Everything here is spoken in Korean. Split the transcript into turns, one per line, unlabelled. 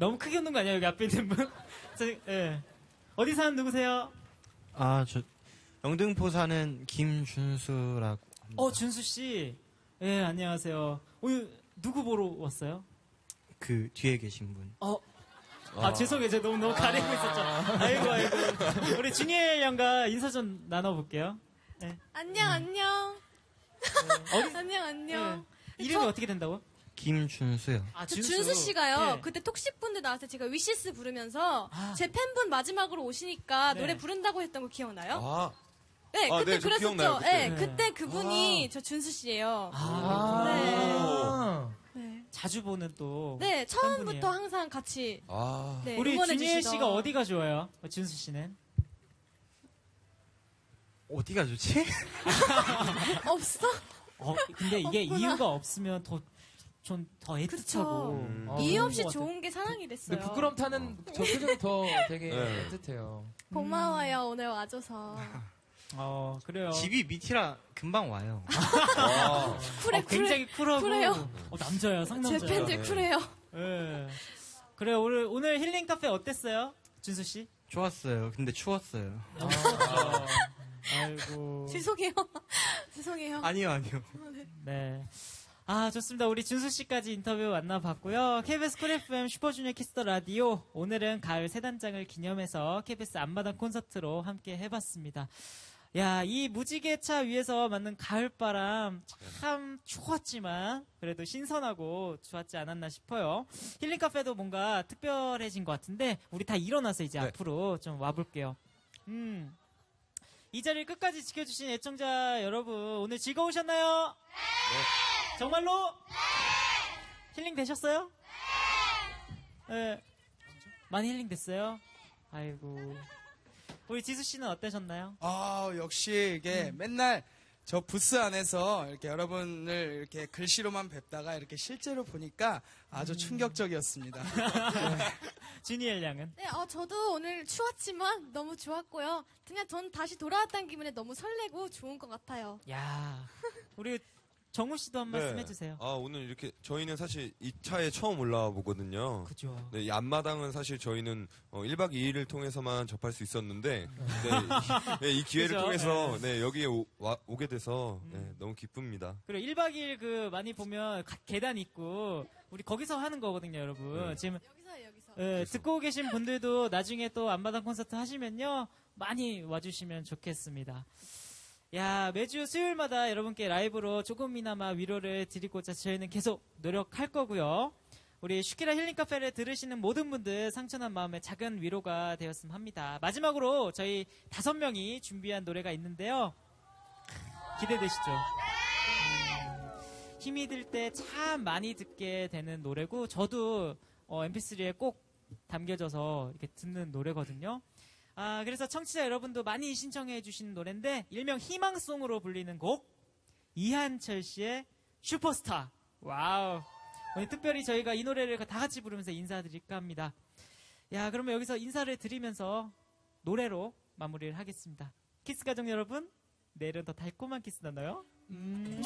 너무 크게 웃는 거 아니에요, 여기 앞에 있는 분? 저, 예. 어디 사는 누구세요?
아, 저 영등포 사는 김준수라고.
어, 준수 씨. 예, 안녕하세요. 오늘 누구 보러 왔어요?
그 뒤에 계신 분.
어. 아, 죄송해요. 제가 너무, 너무 가리고 있었죠. 아이고, 아이고. 우리 준이엘 양과 인사 좀 나눠볼게요. 네.
안녕, 안녕.
어디,
안녕, 안녕.
네. 이름이 어떻게 된다고?
김준수요.
아,
저 준수 씨가요.
네.
그때 톡식분들 나왔을 때 제가 위시스 부르면서
아.
제 팬분 마지막으로 오시니까
네.
노래 부른다고 했던 거 기억나요?
아,
네,
아,
그때
네, 저
그랬었죠.
기억나요, 그때.
네,
네.
그때 그분이 저 준수 씨예요.
아,
네. 네.
자주 보는 또.
네,
팬분이에요.
처음부터 항상 같이
아.
네,
우리
주시던.
씨가 어디가 좋아요? 어, 준수 씨는?
어디가 좋지?
없어?
어, 근데 이게
없구나.
이유가 없으면 더, 좀더 애틋하고.
그쵸.
음.
아,
이유 없이. 좋은 게 사랑이 됐어요.
근데 부끄럼 타는 저 표정이 더 되게
네.
애틋해요.
고마워요, 오늘 와줘서.
어, 그래요.
집이 밑이라 금방 와요.
아.
쿨해,
어, 굉장히 쿨하고.
쿨해요.
어, 남자야,
제
상남자야.
팬들
네.
쿨해요.
예. 그래요, 오늘, 오늘 힐링 카페 어땠어요? 준수 씨?
좋았어요. 근데 추웠어요.
아, 아이고.
죄송해요. 죄송해요.
아니요, 아니요.
네. 아, 좋습니다. 우리 준수 씨까지 인터뷰 만나봤고요. KBS 쿨 FM 슈퍼주니어 Kiss the Radio. 오늘은 가을 새 단장을 기념해서 KBS 앞마당 콘서트로 함께 해봤습니다. 야, 이 무지개차 위에서 맞는 가을바람 참 추웠지만 그래도 신선하고 좋았지 않았나 싶어요. 힐링 카페도 뭔가 특별해진 것 같은데 우리 다 일어나서 이제
네.
앞으로 좀 와볼게요. 음. 이 자리를 끝까지 지켜주신 애청자 여러분 오늘 즐거우셨나요? 정말로? 힐링 되셨어요? 네. 많이 힐링 됐어요? 아이고. 우리 지수 씨는 어떠셨나요?
아, 역시 이게 맨날 저 부스 안에서 이렇게 여러분을 이렇게 글씨로만 뵙다가 이렇게 실제로 보니까 아주 충격적이었습니다.
주니엘 양은?
네, 어, 저도 오늘 추웠지만 너무 좋았고요. 그냥 전 다시 돌아왔다는 기분에 너무 설레고 좋은 것 같아요.
야 우리 정우 씨도 한 말씀
네.
해주세요.
아, 오늘 이렇게 저희는 사실 이 차에 처음 올라와 보거든요.
그죠.
네, 이 앞마당은 사실 저희는 어, 1박 2일을 통해서만 접할 수 있었는데 네, 이, 네, 이 기회를
그죠?
통해서 네, 여기에 오, 게 돼서 네, 너무 기쁩니다.
그리고 1박 2일 그 많이 보면 가- 계단 있고 우리 거기서 하는 거거든요, 여러분.
네.
지금
여기서 여기서.
예, 듣고 계신 분들도 나중에 또 안마당 콘서트 하시면요. 많이 와주시면 좋겠습니다. 야, 매주 수요일마다 여러분께 라이브로 조금이나마 위로를 드리고자 저희는 계속 노력할 거고요. 우리 슈키라 힐링 카페를 들으시는 모든 분들 상처난 마음에 작은 위로가 되었으면 합니다. 마지막으로 저희 다섯 명이 준비한 노래가 있는데요. 기대되시죠? 음, 힘이 들 때 참 많이 듣게 되는 노래고 저도 어, MP3에 꼭 담겨져서 이렇게 듣는 노래거든요. 아, 그래서 청취자 여러분도 많이 신청해 주신 노래인데 일명 희망송으로 불리는 곡 이한철 씨의 슈퍼스타. wow. 오늘 특별히 저희가 이 노래를 다 같이 부르면서 인사드릴까 합니다. 야, 그러면 여기서 인사를 드리면서 노래로 마무리를 하겠습니다. 키스 가족 여러분, 내일은 더 달콤한 키스 나눠요. 음.